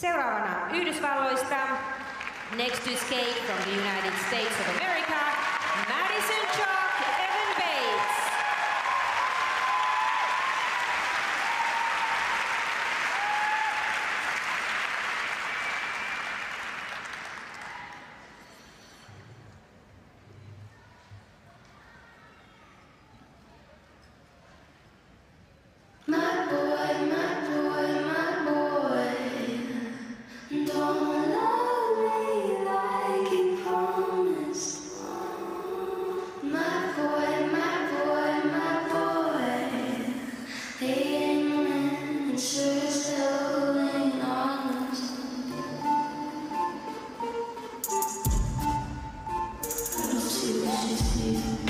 Seuraavana Yhdysvalloista Next to Skate from the United States of America, Madison Jones. Jesus.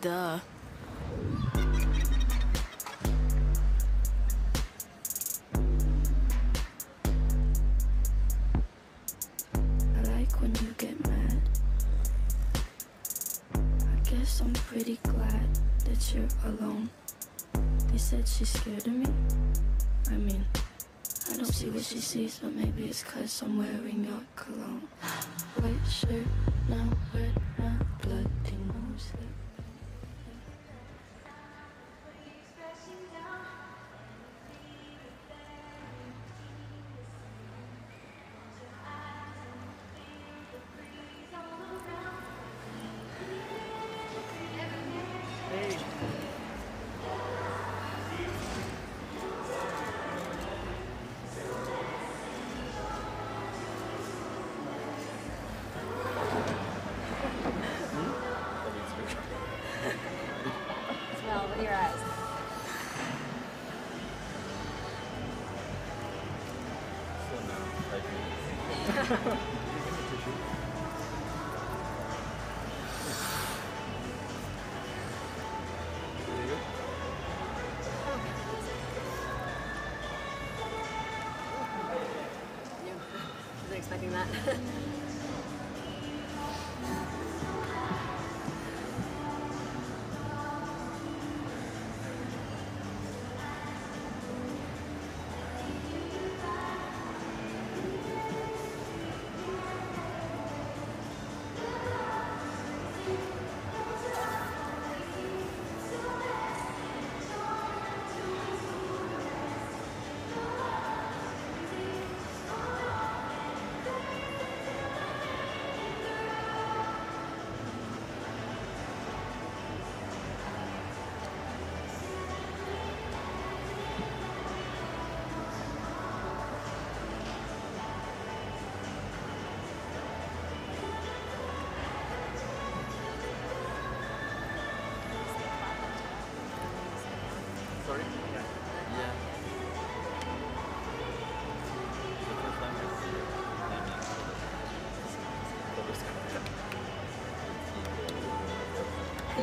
Duh. I like when you get mad. I guess I'm pretty glad that you're alone. They said she's scared of me. I mean don't see what she sees, but maybe it's cause I'm wearing your cologne. White shirt, now red, now ハハハハ。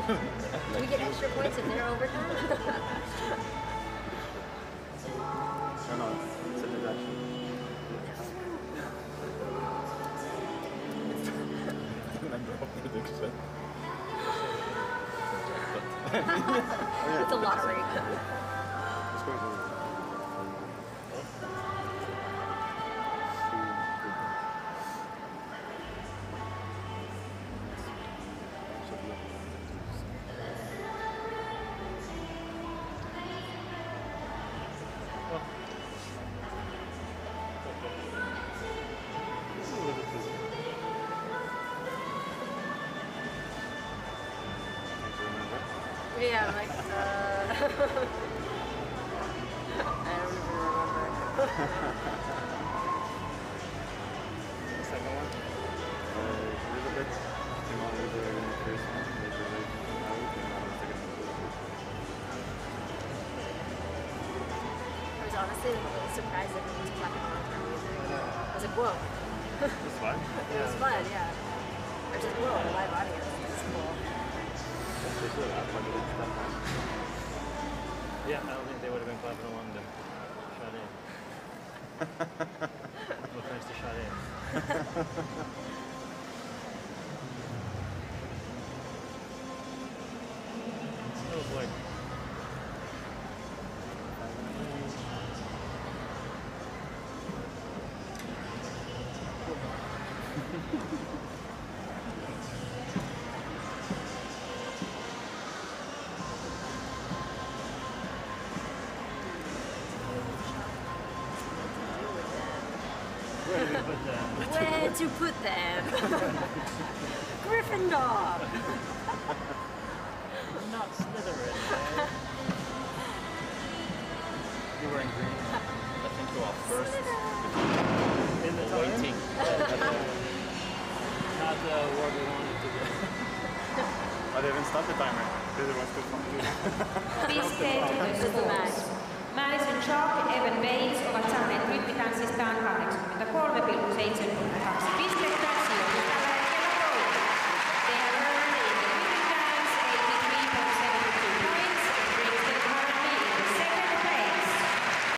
Do we get extra points if they're overtime? No, no, it's a deduction. It's a lottery. Like, uh... I don't even remember. The second one, uh, Elizabeth came out the first one, they were like, out, and now the second one. I was honestly a little surprised that it was clapping along for music. I was like, whoa. It's fun. It was fun, yeah. I was just, whoa, a live audience. This is cool. Especially that part of it, that time. Yeah, I don't think they would have been clapping along to shut in. offense to shut in. Where to put them? Gryffindor. Not Slytherin. man. You were in green. I think you are first. In the time? Waiting. Not uh, where we wanted to go. Oh, they haven't started the timer. This was too fun too. This skate This is the match. Madison Chock, Evan Bates ovat saaneet rytmitanssistaan 83,72 pistettä